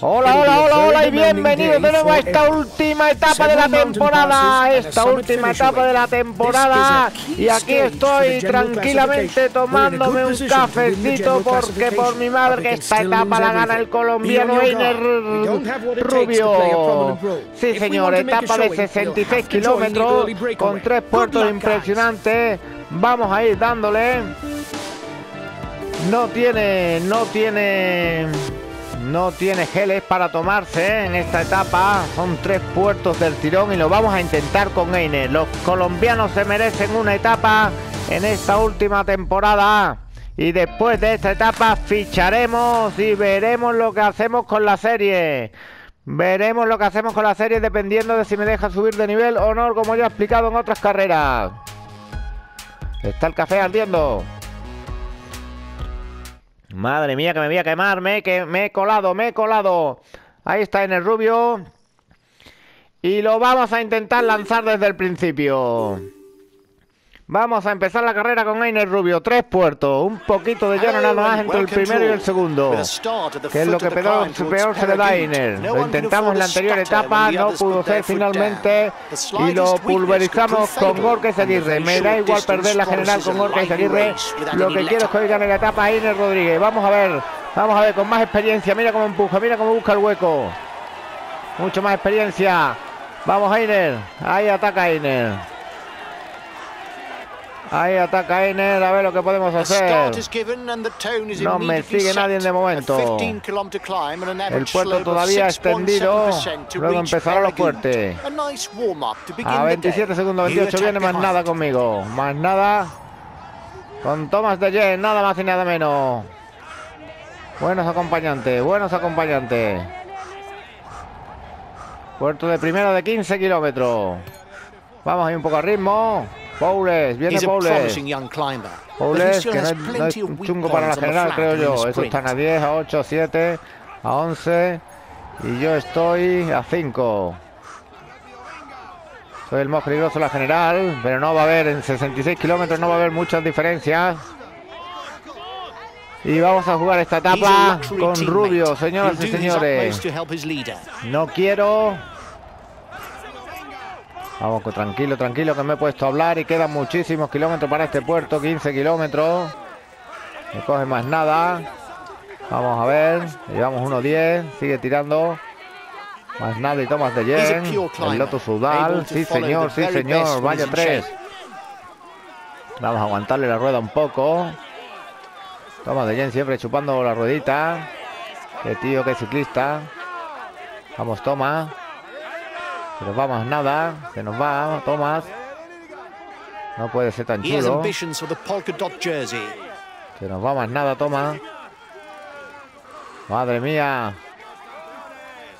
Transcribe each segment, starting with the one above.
Hola, hola, hola, hola y bienvenidos de nuevo a esta última etapa de la temporada, esta última etapa de la temporada. y aquí estoy tranquilamente tomándome un cafecito porque por mi madre que esta etapa la gana el colombiano Einer Rubio. Sí señor, etapa de 66 kilómetros con tres puertos impresionantes, vamos a ir dándole. No tiene, no tiene, no tiene geles para tomarse en esta etapa. Son tres puertos del tirón y lo vamos a intentar con Einer. Los colombianos se merecen una etapa en esta última temporada. Y después de esta etapa ficharemos y veremos lo que hacemos con la serie. Veremos lo que hacemos con la serie dependiendo de si me deja subir de nivel o no, como ya he explicado en otras carreras. Está el café ardiendo. Madre mía, que me voy a quemar, me, que me he colado, me he colado. Ahí está en el rubio. Y lo vamos a intentar lanzar desde el principio. Vamos a empezar la carrera con Einer Rubio. Tres puertos, un poquito de llano nada más entre el primero y el segundo. Que es lo que peor, peor se le da a Einer. Lo intentamos en la anterior etapa, no pudo ser finalmente. Y lo pulverizamos con Gorka y Seguirre. Me da igual perder la general con Gorka y Seguirre. Lo que quiero es que hoy gane la etapa Einer Rodríguez. Vamos a ver, vamos a ver con más experiencia. Mira cómo empuja, mira cómo busca el hueco. Mucho más experiencia. Vamos Einer. Ahí ataca Einer. Ahí ataca Einer, a ver lo que podemos hacer. No me sigue nadie de momento. El puerto todavía extendido. Luego empezará lo fuerte. A 27 segundos 28 viene más nada conmigo. Más nada. Con Thomas de Jen, nada más y nada menos. Buenos acompañantes, buenos acompañantes. Puerto de primero de 15 kilómetros. Vamos ahí un poco a ritmo. Bowles, viene Bowles. Bowles, que no es, un chungo para la general, creo yo. Estos están a 10, a 8, a 7, a 11. Y yo estoy a 5. Soy el más peligroso la general, pero no va a haber en 66 kilómetros, no va a haber muchas diferencias. Y vamos a jugar esta etapa con Rubio, señoras y señores. No quiero Vamos, tranquilo, tranquilo, que me he puesto a hablar y quedan muchísimos kilómetros para este puerto, 15 kilómetros. No coge más nada. Vamos a ver, llevamos 1.10, sigue tirando. Más nada y tomas de Yen. El Lotus Sudal, sí señor, sí señor, vaya tres. Vamos a aguantarle la rueda un poco. Tomas de Yen siempre chupando la ruedita. Qué tío, qué ciclista. Vamos, toma. Se nos va más nada. Se nos va, Tomás. No puede ser tan chulo. Se nos va más nada, Tomás. Madre mía.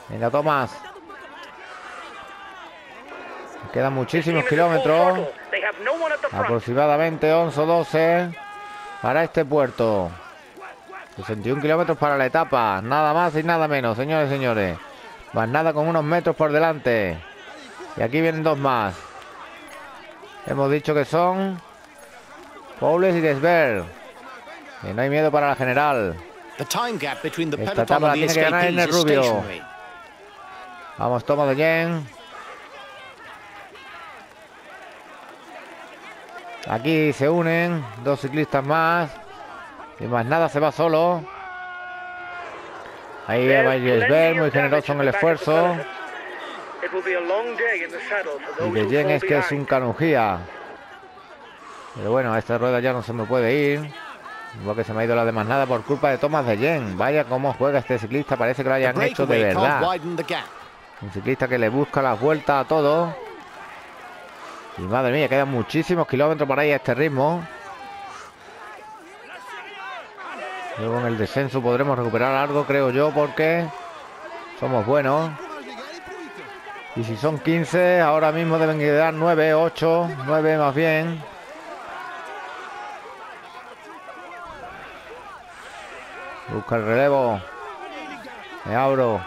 Venga, Tomás. Quedan muchísimos kilómetros. Aproximadamente 11 o 12 para este puerto. 61 kilómetros para la etapa. Nada más y nada menos, señores y señores. Más nada con unos metros por delante. Y aquí vienen dos más. Hemos dicho que son Paules y Desver. Y no hay miedo para la general. Esta etapa la tiene que ganar en el rubio. Vamos, toma de Jen. Aquí se unen dos ciclistas más. Y más nada se va solo. Ahí va Jesper, muy generoso en el esfuerzo. Y de Jen es que es un canujía. Pero bueno, a esta rueda ya no se me puede ir. Igual que se me ha ido la de más nada por culpa de Thomas de Jen. Vaya cómo juega este ciclista, parece que lo hayan hecho de verdad. Un ciclista que le busca las vueltas a todo. Y madre mía, quedan muchísimos kilómetros para ir a este ritmo. Luego en el descenso podremos recuperar algo, creo yo, porque somos buenos. Y si son 15, ahora mismo deben quedar 9, 8, 9 más bien. Busca el relevo. Me abro.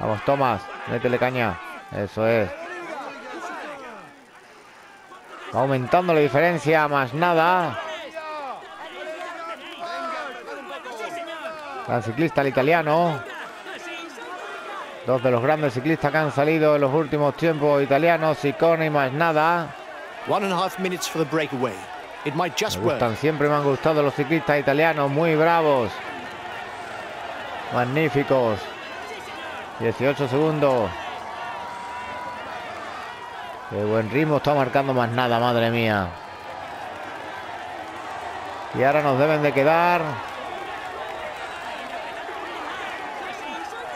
Vamos, Tomás. Métele caña. Eso es. Aumentando la diferencia, más nada. Gran ciclista el italiano. Dos de los grandes ciclistas que han salido en los últimos tiempos italianos, Sicone y más nada. One and a half minutes for the breakaway. It might just Me work. gustan, siempre me han gustado los ciclistas italianos, muy bravos. Magníficos. 18 segundos. Qué buen ritmo está marcando más nada, madre mía. Y ahora nos deben de quedar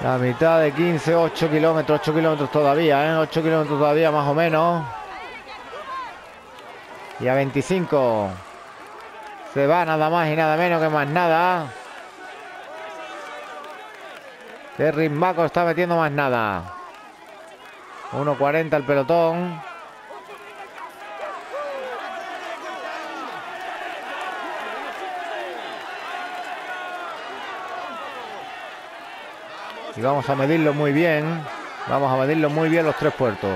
la mitad de 15, 8 kilómetros, 8 kilómetros todavía, ¿eh? 8 kilómetros todavía más o menos. Y a 25 se va nada más y nada menos que más nada. Que ritmaco está metiendo más nada. 1.40 el pelotón. Y vamos a medirlo muy bien. Vamos a medirlo muy bien los tres puertos.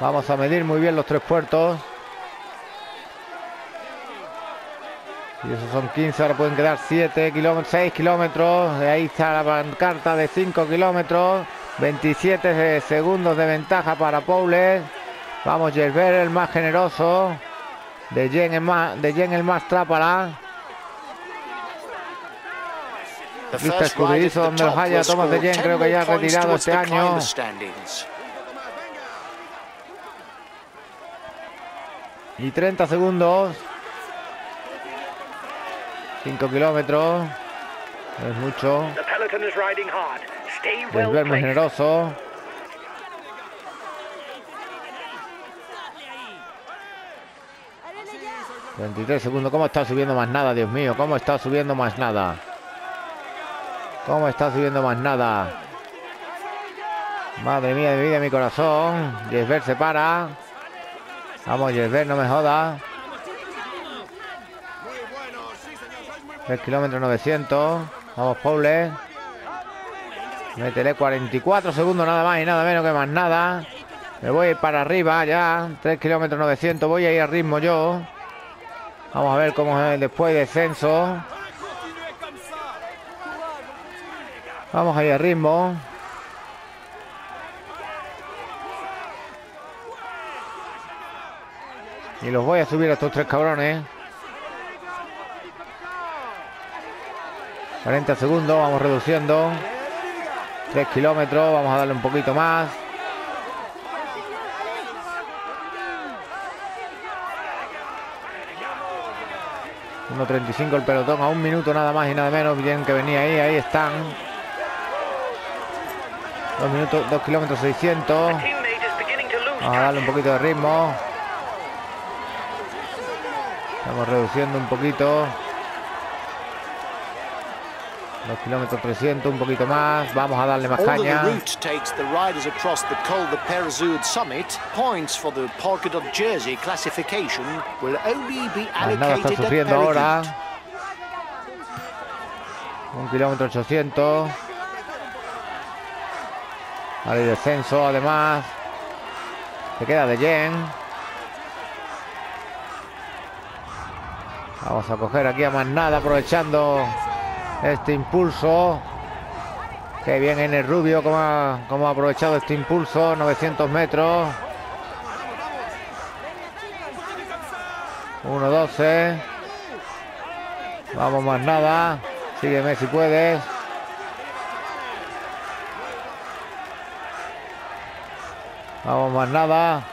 Vamos a medir muy bien los tres puertos. Y esos son 15, ahora pueden quedar 7 kilómetros, 6 kilómetros. De ahí está la pancarta de 5 kilómetros. 27 de segundos de ventaja para Poules. Vamos, Gerber, el más generoso. De Jen el más, de Jen el más trápala. Escurridizo the donde los haya. Thomas de Jen 10 creo que ya ha retirado este año. Y 30 segundos. 5 kilómetros. No es mucho. The peloton is riding hard. Stay well Desver muy generoso. ...23 segundos... ¿Cómo está subiendo más nada, Dios mío? ¿Cómo está subiendo más nada? ¿Cómo está subiendo más nada? Madre mía de mi corazón. Yesber se para. Vamos, Yesber, no me joda. 3 kilómetros 900. Vamos, Paule. Métele 44 segundos nada más y nada menos que más nada. Me voy para arriba ya. 3 kilómetros 900. Voy a ir a ritmo yo. Vamos a ver cómo es después de descenso. Vamos a ir a ritmo. Y los voy a subir a estos tres cabrones. 40 segundos, vamos reduciendo. 3 kilómetros, vamos a darle un poquito más. ...1.35 el pelotón, a un minuto nada más y nada menos... ...bien que venía ahí, ahí están... ...2 minutos, 2 kilómetros 600... Teammate is beginning to lose Vamos a darle un poquito de ritmo. Estamos reduciendo un poquito. 2 kilómetros 300, un poquito más. Vamos a darle más caña. Más nada está sufriendo ahora. Un kilómetro 800. Vale, descenso además. Se queda de Jen. Vamos a coger aquí a más nada aprovechando este impulso. Qué bien en el rubio, como ha, ha aprovechado este impulso. 900 metros. 1.12. Vamos más nada. Sígueme si puedes. Vamos más nada.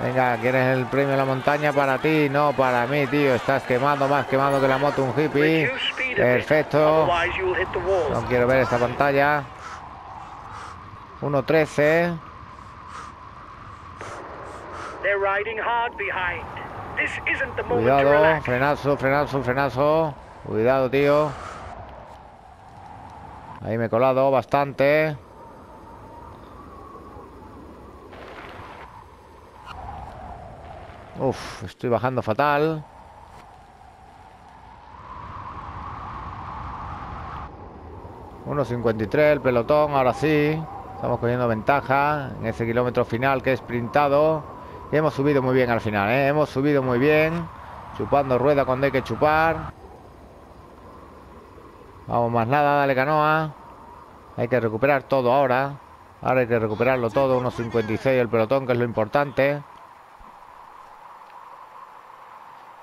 Venga, ¿quieres el premio de la montaña para ti? No, para mí, tío. Estás quemando más quemado que la moto un hippie. Perfecto. No quiero ver esta pantalla. 1.13. They're riding hard behind. This isn't the moment to Cuidado. Frenazo, frenazo, frenazo. Cuidado, tío. Ahí me he colado bastante. Uf, estoy bajando fatal. ...1.53 el pelotón, ahora sí. Estamos cogiendo ventaja en ese kilómetro final que es sprintado. Y hemos subido muy bien al final, ¿eh? Hemos subido muy bien. Chupando rueda cuando hay que chupar. Vamos, más nada, dale canoa. Hay que recuperar todo ahora. Ahora hay que recuperarlo todo. Unos 56 el pelotón, que es lo importante.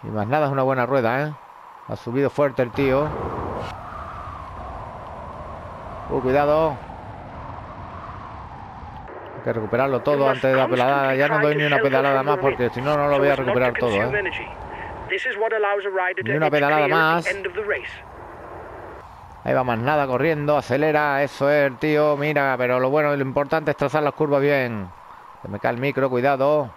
Y más nada, es una buena rueda, ¿eh? Ha subido fuerte el tío. Uh, cuidado. Hay que recuperarlo todo antes de la pedalada. Ya no doy ni una pedalada más porque si no, no lo voy a recuperar todo, ¿eh? Ni una pedalada más. Ahí va más nada corriendo, acelera, eso es el tío, mira, pero lo bueno y lo importante es trazar las curvas bien. Se me cae el micro, cuidado.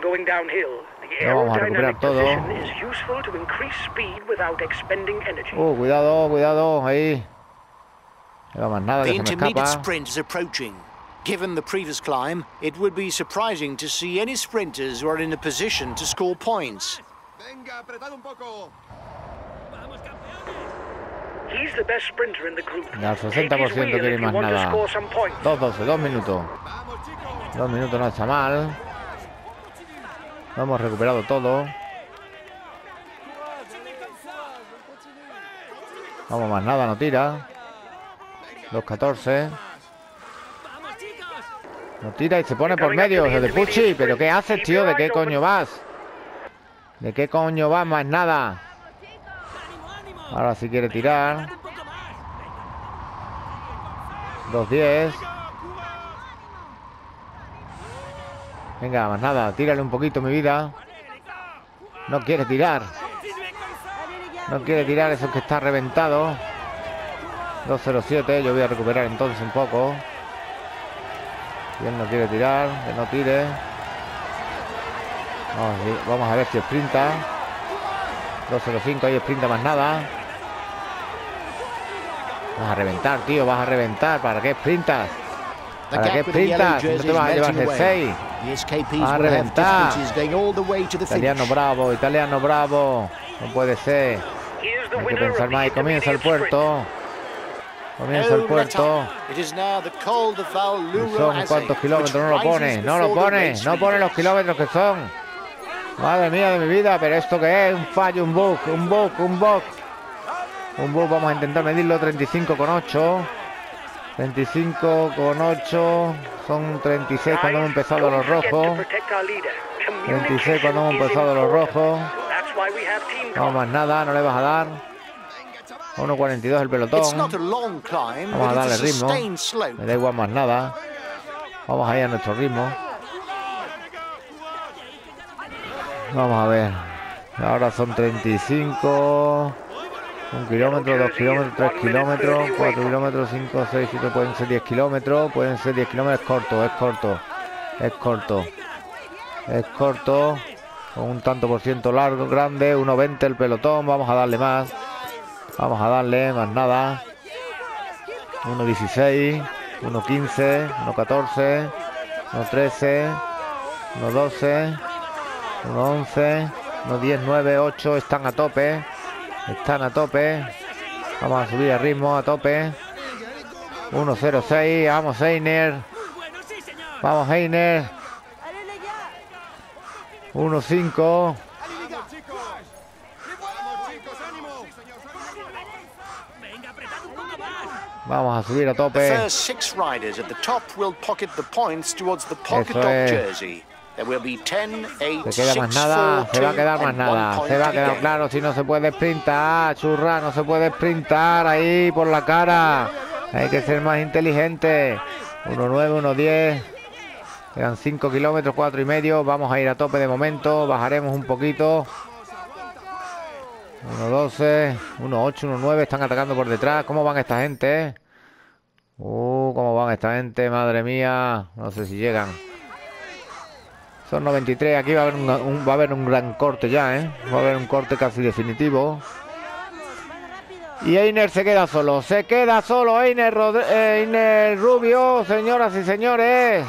No vamos a recuperar todo. Uh, cuidado, cuidado, ahí. No va más nada, The que se me intermediate escapa. sprint is approaching. Given the previous climb, it would be surprising to see any sprinters who are in a position to score points. Venga, apretad un poco. He's the best sprinter in the group. Al Take his 60% wheel quiere if you más want to nada. score some points. 2.12, dos minutos. Vamos, chicos. Dos minutos no está mal. Lo hemos recuperado todo. Vamos, más nada, no tira. 2.14. No tira y se pone por medio, el de Pucci. ¿Pero qué haces, tío? ¿De qué coño vas? ¿De qué coño vas? Más nada. Ahora sí quiere tirar. 2.10. Venga, más nada, tírale un poquito, mi vida. No quiere tirar. No quiere tirar, eso que está reventado. 2.07, yo voy a recuperar entonces un poco. Si él no quiere tirar, que no tire. Vamos, a ver- si sprinta. 2.05, ahí sprinta más nada. Vas a reventar, tío, vas a reventar. ¿Para qué sprintas? ¿Para qué sprintas? No te vas a llevar el away. 6. The SKPs Va a reventar. difficulties going all the way to the Italiano finish. bravo, italiano bravo. No puede ser. Hay que pensar más. Y comienza el puerto. Comienza el puerto. son cuántos kilómetros, no lo pone, no lo pone, no pone los kilómetros que son. Madre mía de mi vida, pero esto que es un fallo, un bug, un bug, un bug. Un bug, vamos a intentar medirlo 35,8. 35,8 son 36 cuando hemos empezado los rojos. protect our leader. 26 cuando hemos empezado los rojos. No más nada, no le vas a dar. 1.42 el pelotón. Vamos a darle ritmo. Me da igual más nada. Vamos ahí a nuestro ritmo. Vamos a ver. Ahora son 35. Un kilómetro, dos kilómetros, tres kilómetros, cuatro kilómetros, cinco, seis, siete, pueden ser 10 kilómetros, pueden ser 10 kilómetros, es corto, es corto, es corto, es corto, con un tanto por ciento largo, grande, 1.20 el pelotón, vamos a darle más, vamos a darle más nada, 1.16, 1.15, 1.14, 1.13, 1.12, 1.11, 1.10, 9, 8 están a tope. Están a tope. Vamos a subir el ritmo a tope. 1.06. Vamos, Einer. Vamos, Einer. 1.5. Vamos, a subir a tope. Eso es. Jersey. There will be 10, 8, Se queda 6, más nada. 4, Se va a 2, quedar más nada. Se va a quedar claro si no se puede sprintar. Churra, no se puede sprintar ahí por la cara. Hay que ser más inteligente. 1.9, 1.10. Quedan 5 kilómetros, 4 y medio. Vamos a ir a tope de momento. Bajaremos un poquito. 1.12, 1.8, 1.9. Están atacando por detrás. ¿Cómo van esta gente? eh? Uh, ¿cómo van esta gente? Madre mía. No sé si llegan. Son 93. Aquí va a haber un, va a haber un gran corte ya, ¿eh? Va a haber un corte casi definitivo. Y Einer se queda solo. Se queda solo Einer, eh, Einer Rubio, señoras y señores.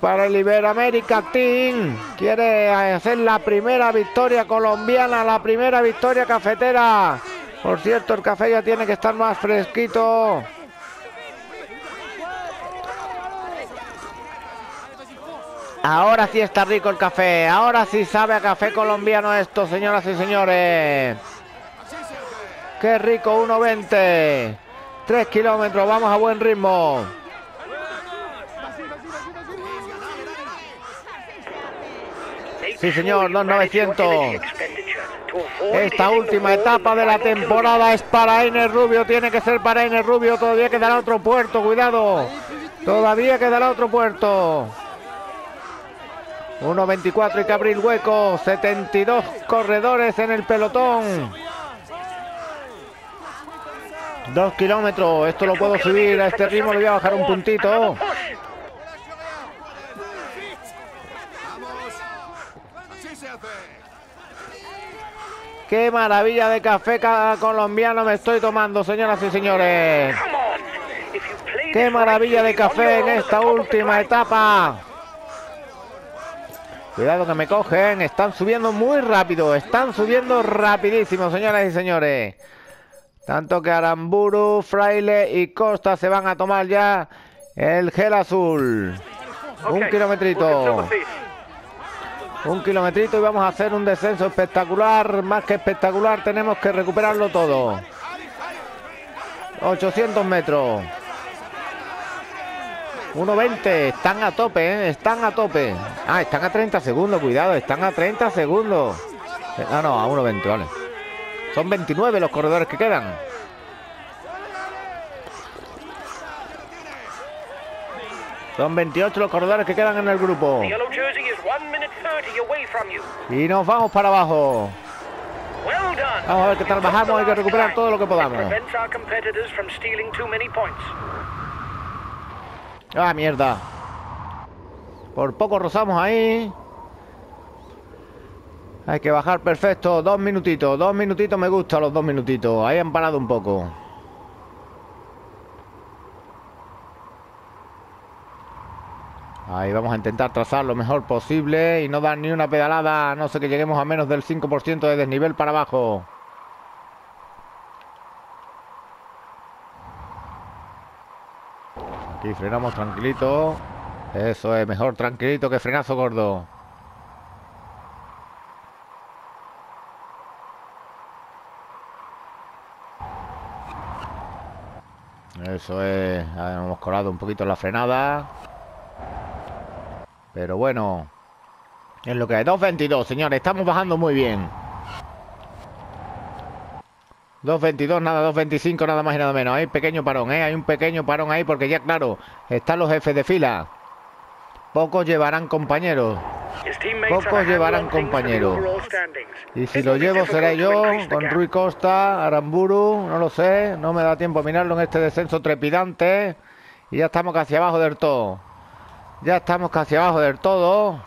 Para el Iberoamérica Team. Quiere hacer la primera victoria colombiana, la primera victoria cafetera. Por cierto, el café ya tiene que estar más fresquito. Ahora sí está rico el café. Ahora sí sabe a café colombiano esto, señoras y señores. Qué rico, 1.20. 3 kilómetros, vamos a buen ritmo. Sí, señor, 2.900. Esta última etapa de la temporada es para Einer Rubio, tiene que ser para Einer Rubio, todavía quedará otro puerto, cuidado. Todavía quedará otro puerto. 1.24 hay que abrir hueco, 72 corredores en el pelotón. Dos kilómetros, esto lo puedo subir a este ritmo, le voy a bajar un puntito. Qué maravilla de café ca- colombiano me estoy tomando, señoras y señores. Qué maravilla de café en esta última etapa. Cuidado que me cogen, están subiendo muy rápido, están subiendo rapidísimo, señoras y señores. Tanto que Aramburu, Fraile y Costa se van a tomar ya el gel azul. Un kilometrito. Un kilometrito y vamos a hacer un descenso espectacular. Más que espectacular, tenemos que recuperarlo todo. 800 metros. 1.20. Están a tope, ¿eh? Están a tope. Ah, están a 30 segundos, cuidado. Están a 30 segundos. Ah, no, a 1.20, vale. Son 29 los corredores que quedan. Son 28 los corredores que quedan en el grupo. The yellow jersey is 1 minute 30 away from you. Y nos vamos para abajo. Vamos a ver qué tal bajamos, hay que recuperar todo lo que podamos. Ah, mierda. Por poco rozamos ahí. Hay que bajar perfecto. Dos minutitos. Dos minutitos me gustan los dos minutitos. Ahí han parado un poco. Ahí vamos a intentar trazar lo mejor posible y no dar ni una pedalada, no sé que lleguemos a menos del 5% de desnivel para abajo. Aquí frenamos tranquilito. Eso es, mejor tranquilito que frenazo gordo. Eso es, hemos colado un poquito la frenada. Pero bueno, es lo que hay. 2.22, señores, estamos bajando muy bien. 2.22, nada, 2.25, nada más y nada menos. Hay pequeño parón, ¿eh? Hay un pequeño parón ahí porque ya, claro, están los jefes de fila. Pocos llevarán compañeros. Pocos llevarán compañeros. Y si lo llevo seré yo, con. Rui Costa, Aramburu, no lo sé, no me da tiempo a mirarlo en este descenso trepidante. Y ya estamos casi abajo del todo. Ya estamos casi abajo del todo.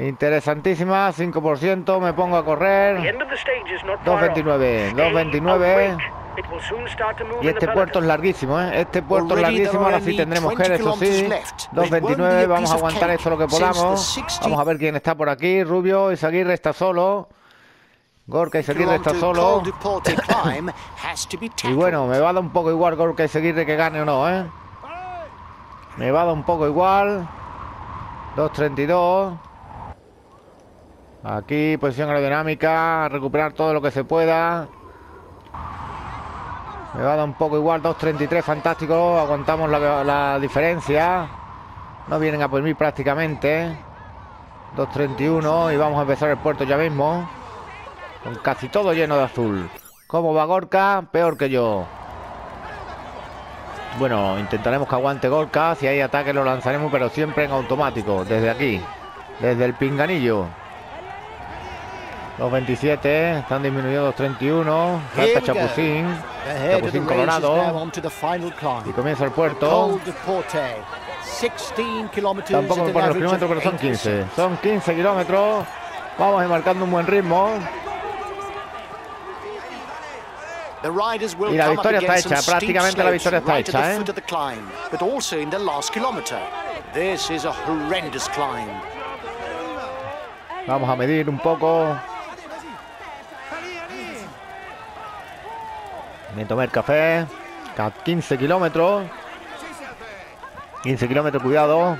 Interesantísima, 5%, me pongo a correr. end of the stage is not far off. 2.29, Stay 2.29. awake. It will soon start to move Y este puerto es larguísimo, ¿eh? Este puerto es larguísimo, ahora sí tendremos 20 gel, eso sí. kilometers left. But it won't be 2.29, a vamos a aguantar esto lo que podamos. 60 Vamos a ver quién está por aquí. Rubio, Isaguirre está solo. Gorka Isaguirre está solo. Y bueno, me va a dar un poco igual Gorka Isaguirre que gane o no, ¿eh? Me va a dar un poco igual. 2.32. Aquí, posición aerodinámica. Recuperar todo lo que se pueda. Me va a dar un poco igual. 2.33, fantástico. Aguantamos la, la diferencia. No vienen a por mí prácticamente. 2.31 y vamos a empezar el puerto ya mismo. Con casi todo lleno de azul. ¿Cómo va Gorka? Peor que yo. Bueno, intentaremos que aguante Gorka. Si hay ataque lo lanzaremos, pero siempre en automático. Desde aquí. Desde el pinganillo. 2.27. Están disminuyendo 2.31. Here Falta. Chapucín. Chapucín Colorado. Y comienza el puerto. Col du Porte. 16 kilometers Tampoco me ponen los kilómetros, pero son 8%. 15. Son 15 kilómetros. Vamos marcando un buen ritmo. Y la victoria está hecha, prácticamente la victoria está hecha, ¿eh? Vamos a medir un poco. Me tomé el café. Ca- 15 kilómetros. 15 kilómetros, cuidado.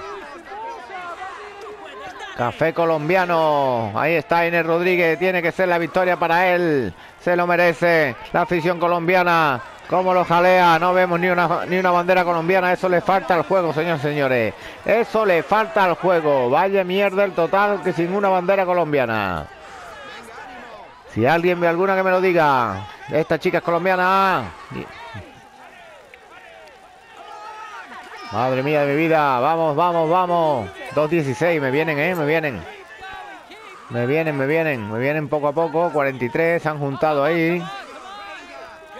Café colombiano. Ahí está Inés Rodríguez. Tiene que ser la victoria para él. Se lo merece la afición colombiana. Como lo jalea, no vemos ni una, ni una bandera colombiana. Eso le falta al juego, señores señores. Eso le falta al juego. Vaya mierda el total que sin una bandera colombiana. Si alguien ve alguna que me lo diga. Esta chica es colombiana. Madre mía de mi vida. Vamos, vamos, vamos. 2.16. Me vienen, ¿eh? Me vienen. Me vienen, me vienen. Me vienen poco a poco. 43. Se han juntado ahí.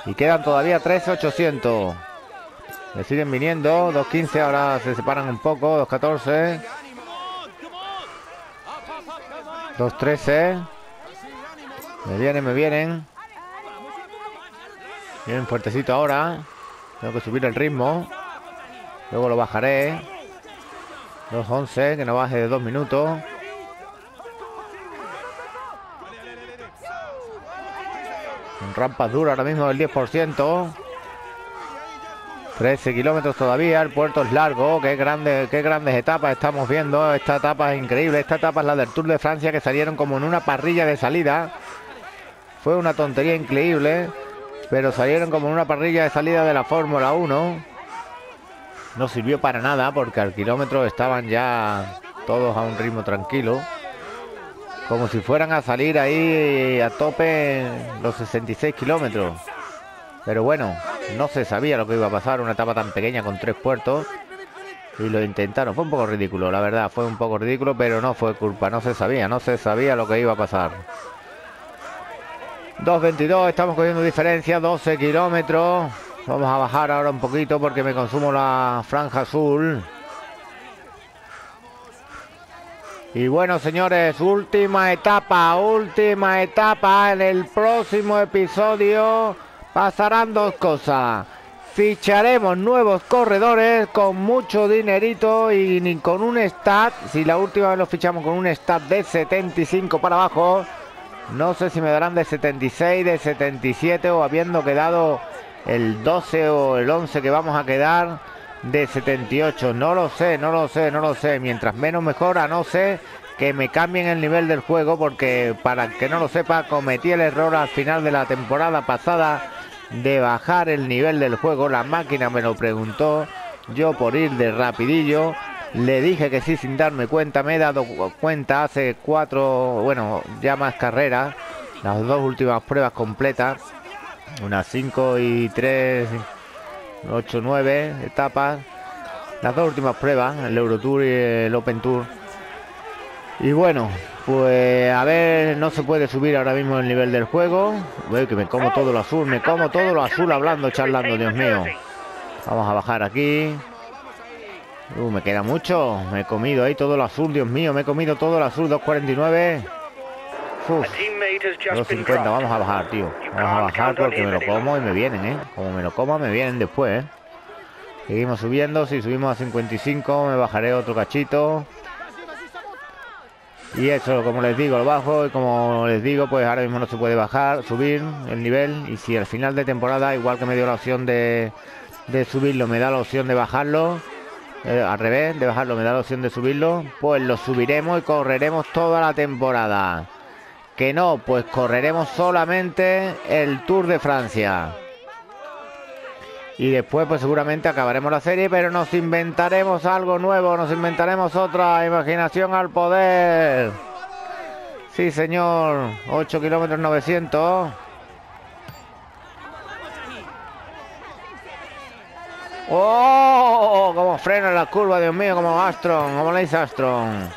Y quedan todavía 13.800. Le siguen viniendo. 2.15. Ahora se separan un poco. 2.14. 2.13. Me vienen, me vienen. Vienen fuertecito ahora. Tengo que subir el ritmo. Luego lo bajaré. 2.11, que no baje de dos minutos. Rampas duras ahora mismo del 10%. 13 kilómetros todavía, el puerto es largo, qué, grande, qué grandes etapas estamos viendo, esta etapa es increíble, esta etapa es la del Tour de Francia que salieron como en una parrilla de salida, fue una tontería increíble, pero salieron como en una parrilla de salida de la Fórmula 1, no sirvió para nada porque al kilómetro estaban ya todos a un ritmo tranquilo, como si fueran a salir ahí a tope los 66 kilómetros. Pero bueno, no se sabía lo que iba a pasar, una etapa tan pequeña con tres puertos. Y lo intentaron, fue un poco ridículo, la verdad, fue un poco ridículo, pero no fue culpa, no se sabía, no se sabía lo que iba a pasar. 2.22, estamos cogiendo diferencia, 12 kilómetros. Vamos a bajar ahora un poquito porque me consumo la franja azul. Y bueno, señores, última etapa, última etapa en el próximo episodio pasarán dos cosas. Ficharemos nuevos corredores con mucho dinerito y ni con un stat. Si la última vez lo fichamos con un stat de 75 para abajo, no sé si me darán de 76, de 77 o habiendo quedado el 12 o el 11 que vamos a quedar de 78. No lo sé, no lo sé, no lo sé. Mientras menos mejor, a no ser que me cambien el nivel del juego porque para que no lo sepa cometí el error al final de la temporada pasada de bajar el nivel del juego. La máquina me lo preguntó. Yo por ir de rapidillo le dije que sí sin darme cuenta. Me he dado cuenta hace cuatro, bueno, ya más carreras. Las dos últimas pruebas completas. Unas 5 y 3, 8, 9 etapas. Las dos últimas pruebas, el Eurotour y el Open Tour. Y bueno, pues a ver, no se puede subir ahora mismo el nivel del juego. Veo que me como todo lo azul, me como todo lo azul hablando, charlando, Dios mío. Vamos a bajar aquí. Uh, me queda mucho. Me he comido ahí todo lo azul, Dios mío. Me he comido todo lo azul, 2.49. Uf, 2.50, vamos a bajar, tío. Vamos a bajar porque me lo como y me vienen, ¿eh? Como me lo coma, me vienen después, ¿eh? Seguimos subiendo. Si subimos a 55, me bajaré otro cachito. Y eso, como les digo, lo bajo y como les digo, pues ahora mismo no se puede bajar, subir el nivel. Y si al final de temporada, igual que me dio la opción de subirlo, me da la opción de bajarlo, eh, al revés, de bajarlo, me da la opción de subirlo, pues lo subiremos y correremos toda la temporada. Que no, pues correremos solamente el Tour de Francia. Y después pues seguramente acabaremos la serie, pero nos inventaremos algo nuevo, nos inventaremos otra imaginación al poder. Sí, señor. 8 kilómetros 900. ¡Oh! Como frena la curva, Dios mío, como Astron, como Leis Astron.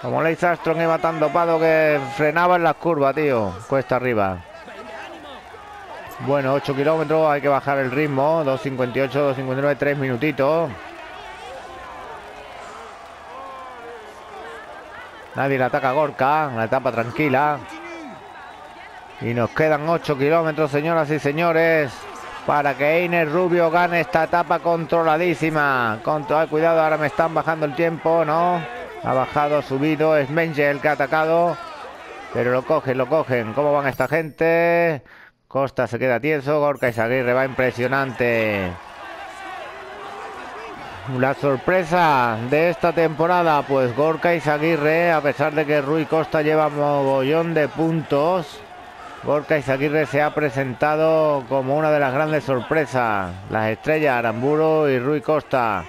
Como Leis Astron iba tan dopado que frenaba en las curvas, tío. Cuesta arriba. Bueno, 8 kilómetros, hay que bajar el ritmo. 2.58, 2.59, 3 minutitos. Nadie le ataca a Gorka, una etapa tranquila. Y nos quedan 8 kilómetros, señoras y señores, para que Einer Rubio gane esta etapa controladísima. Con todo cuidado, ahora me están bajando el tiempo, ¿no? Ha bajado, subido, es Menge el que ha atacado. Pero lo cogen, lo cogen. ¿Cómo van esta gente? Costa se queda tieso, Gorka Aguirre va impresionante. La sorpresa de esta temporada, pues Gorka Izaguirre, a pesar de que Rui Costa lleva mogollón de puntos, Gorka Izaguirre se ha presentado como una de las grandes sorpresas. Las estrellas Aramburo y Rui Costa.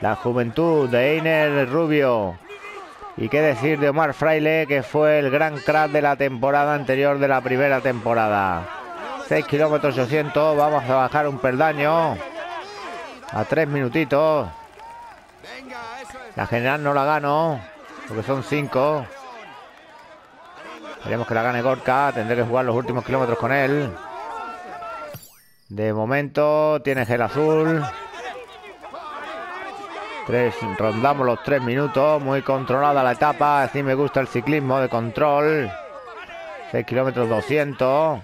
La juventud de Einer Rubio. Y qué decir de Omar Fraile, que fue el gran crack de la temporada anterior de la primera temporada. 6 kilómetros 800, vamos a bajar un peldaño. A 3 minutitos. La general no la gano, porque son 5. Queremos que la gane Gorka, tendré que jugar los últimos kilómetros con él. De momento tiene gel azul. Tres, rondamos los 3 minutos, muy controlada la etapa, así me gusta el ciclismo de control. 6 kilómetros 200.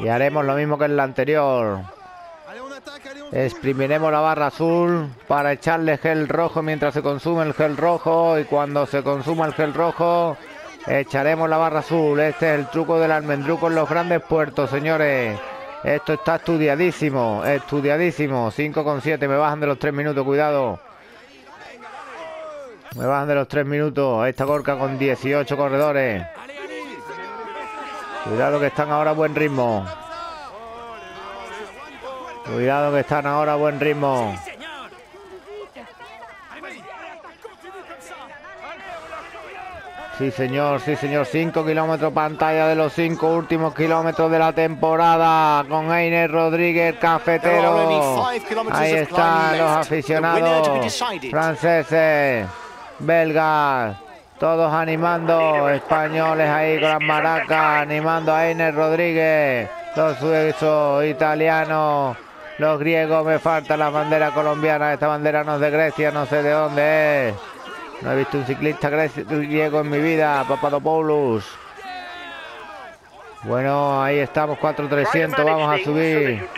Y haremos lo mismo que en la anterior. Exprimiremos la barra azul para echarle gel rojo mientras se consume el gel rojo y cuando se consuma el gel rojo echaremos la barra azul. Este es el truco del almendruco en los grandes puertos, señores. Esto está estudiadísimo, estudiadísimo. 5,7, me bajan de los 3 minutos, cuidado. Me bajan de los 3 minutos. Esta gorca con 18 corredores. Cuidado que están ahora a buen ritmo. Cuidado que están ahora a buen ritmo. Sí, señor, sí, señor. 5 kilómetros pantalla de los 5 últimos kilómetros de la temporada con Einer Rodríguez, cafetero. Ahí están los aficionados franceses, belgas, todos animando, españoles ahí con las maracas, animando a Einer Rodríguez, los suizos, italianos, los griegos, me falta la bandera colombiana, esta bandera no es de Grecia, no sé de dónde es. No he visto un ciclista griego en mi vida, Papadopoulos. Bueno, ahí estamos, 4.300, vamos a subir.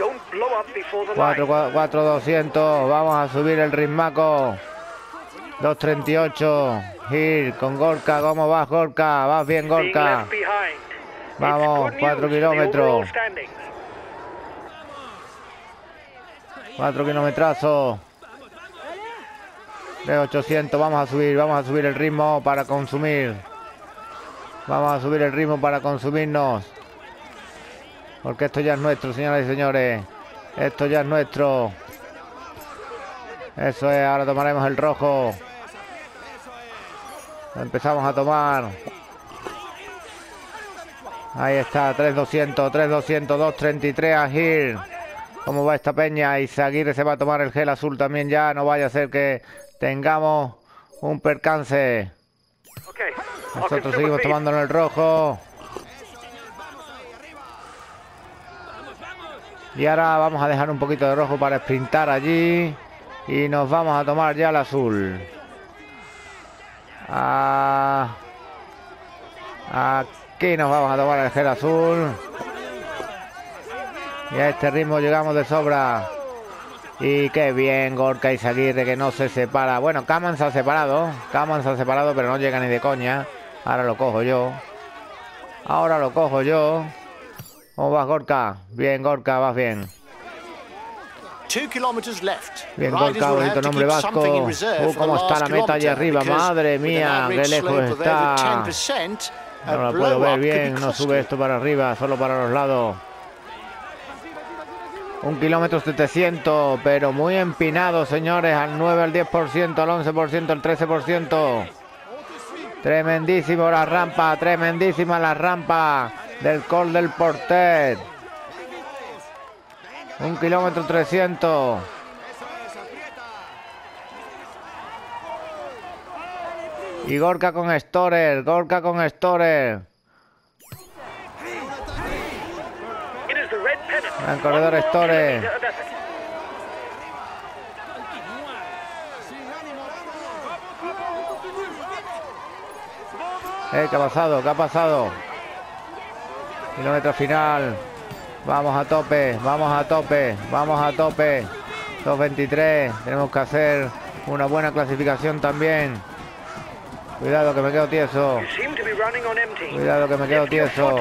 4, 4, 200, vamos a subir el ritmaco. 2.38, Gil con Gorka, ¿cómo vas Gorka? Vas bien Gorka. Vamos, cuatro kilómetros. 4 kilometrazos. De 800, vamos a subir, vamos a subir el ritmo para consumir. Vamos a subir el ritmo para consumirnos. Porque esto ya es nuestro, señoras y señores. Esto ya es nuestro. Eso es, ahora tomaremos el rojo. Empezamos a tomar. Ahí está, 3200, 3200, 233 a Gil. ¿Cómo va esta peña? Y Zaguirre se va a tomar el gel azul también ya. No vaya a ser que tengamos un percance. Nosotros seguimos tomando en el rojo. Y ahora vamos a dejar un poquito de rojo para sprintar allí. Y nos vamos a tomar ya el azul. Ah, aquí nos vamos a tomar el gel azul. Y a este ritmo llegamos de sobra. Y qué bien, Gorka y Saguirre que no se separa. Bueno, Kaman se ha separado. Kaman se ha separado, pero no llega ni de coña. Ahora lo cojo yo. Ahora lo cojo yo. ¿Cómo vas, Gorka? Bien, Gorka, vas bien. Two kilometers left. Bien, Gorka, bonito nombre vasco. Uh, cómo está la meta allí arriba. Madre mía, qué lejos está. 10%, a No lo puedo ver bien, no sube esto para arriba, solo para los lados. Un kilómetro 700, pero muy empinado, señores, al 9, al 10%, al 11%, al 13%. Tremendísimo la rampa, tremendísima la rampa del Col del Portet. Un kilómetro 300. Y Gorka con Storer, Gorka con Storer. Gran corredor Storer. Eh, ¿Qué ha pasado? ¿Qué ha pasado? Kilómetro final. Vamos a tope, vamos a tope, vamos a tope. 2.23. Tenemos que hacer una buena clasificación también. Cuidado que me quedo tieso. Cuidado que me quedo tieso.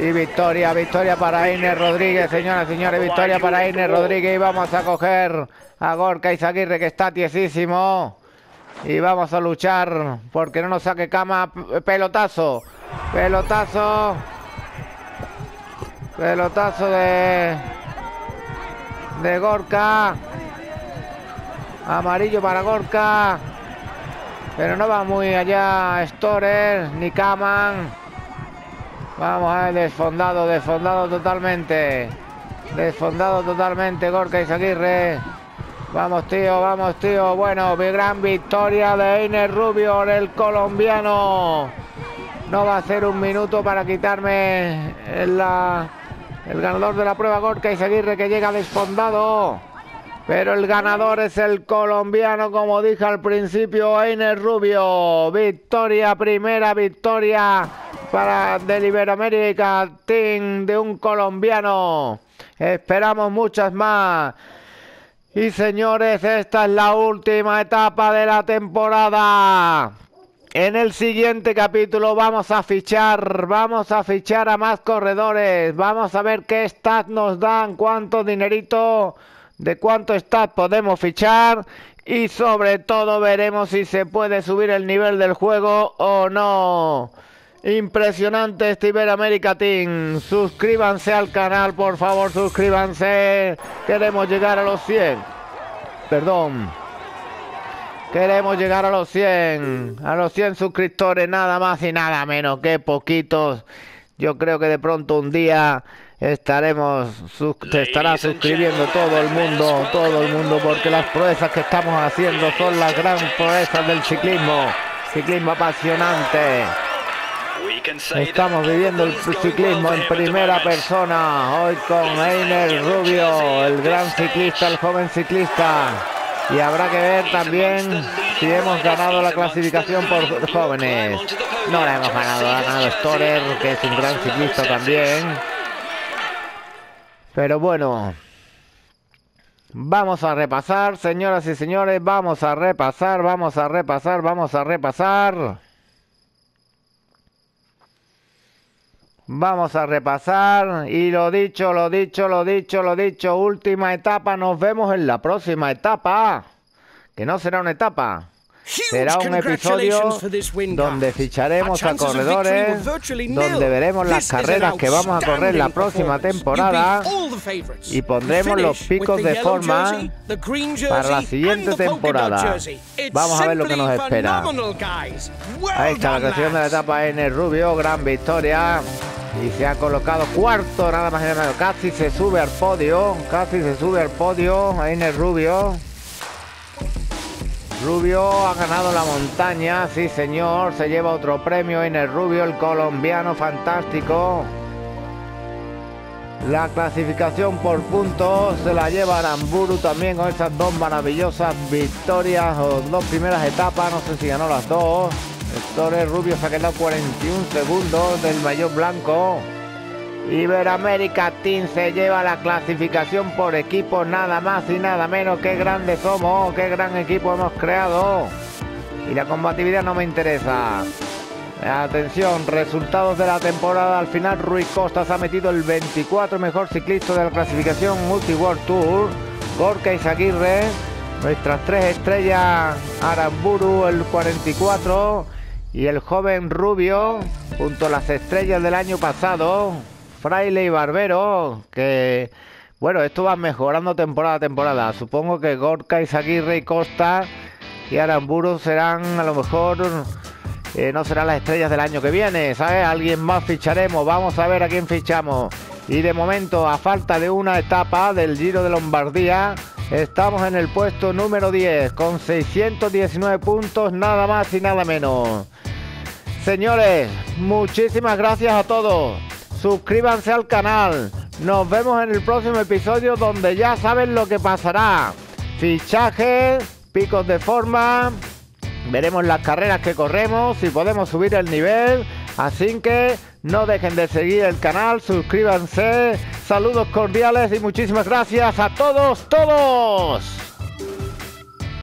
Y victoria, victoria para Inés Rodríguez, señoras y señores, victoria para Inés Rodríguez. Y vamos a coger a Gorka Izaguirre, que está tiesísimo. Y vamos a luchar porque no nos saque cama. Pelotazo, pelotazo. Pelotazo de. De Gorka. Amarillo para Gorka. Pero no va muy allá Storer ni Kaman. Vamos a ver, desfondado, desfondado totalmente. Desfondado totalmente Gorka Izaguirre. Vamos, tío, vamos, tío. Bueno, gran victoria de Iner Rubio, el colombiano. No va a ser un minuto para quitarme el ganador de la prueba Gorka Izaguirre que llega desfondado. Pero el ganador es el colombiano, como dije al principio, Einer Rubio. Victoria, primera victoria para del Iberoamérica Team de un colombiano. Esperamos muchas más. Y señores, esta es la última etapa de la temporada. En el siguiente capítulo vamos a fichar, vamos a fichar a más corredores, vamos a ver qué stats nos dan, cuánto dinerito, de cuánto stats podemos fichar y sobre todo veremos si se puede subir el nivel del juego o no. Impresionante este Iberoamérica Team. Suscríbanse al canal, por favor, suscríbanse. Queremos llegar a los 100. Perdón. Queremos llegar a los 100. A los 100 suscriptores, nada más y nada menos que poquitos. Yo creo que de pronto un día estaremos se estará suscribiendo todo el mundo, todo el mundo, porque las proezas que estamos haciendo son las grandes proezas del ciclismo. Ciclismo apasionante. Estamos viviendo el ciclismo en primera persona, hoy con Einer Rubio, el gran ciclista, el joven ciclista. Y habrá que ver también si hemos ganado la clasificación por jóvenes. No la hemos ganado, ha ganado Storer, que es un gran ciclista también. Pero bueno, vamos a repasar, señoras y señores, vamos a repasar, vamos a repasar, vamos a repasar. Vamos a repasar. Y lo dicho, lo dicho, lo dicho, lo dicho, última etapa, nos vemos en la próxima etapa, que no será una etapa, Será un episodio donde ficharemos a corredores, donde veremos las carreras que vamos a correr la próxima temporada y pondremos los picos de forma para la siguiente temporada. Vamos a ver lo que nos espera. Ahí está la creación de la etapa en el Rubio, gran victoria. Y se ha colocado cuarto, nada más y nada menos. Casi se sube al podio, casi se sube al podio, en el Rubio. Rubio ha ganado la montaña, sí señor, se lleva otro premio en el Rubio, el colombiano fantástico. La clasificación por puntos se la lleva Aramburu también con esas dos maravillosas victorias o dos primeras etapas, no sé si ganó las dos. Torres Rubio se ha quedado 41 segundos del mayor blanco. Iberoamérica Team se lleva la clasificación por equipo, nada más y nada menos. Qué grandes somos, qué gran equipo hemos creado. Y la combatividad no me interesa. Atención, resultados de la temporada. Al final, Ruiz Costa se ha metido el 24 mejor ciclista de la clasificación Multi World Tour. Gorka Izaguirre, nuestras tres estrellas. Aramburu, el 44. Y el joven Rubio, junto a las estrellas del año pasado. Fraile y Barbero, que bueno, esto va mejorando temporada a temporada. Supongo que Gorka, Izaguirre y Costa y Aramburu serán a lo mejor eh, no serán las estrellas del año que viene, ¿sabes? Alguien más ficharemos, vamos a ver a quién fichamos. Y de momento, a falta de una etapa del Giro de Lombardía, estamos en el puesto número 10 con 619 puntos, nada más y nada menos. Señores, muchísimas gracias a todos suscríbanse al canal. Nos vemos en el próximo episodio donde ya saben lo que pasará. Fichajes, picos de forma. Veremos las carreras que corremos, si podemos subir el nivel. Así que no dejen de seguir el canal, suscríbanse. Saludos cordiales y muchísimas gracias a todos, todos.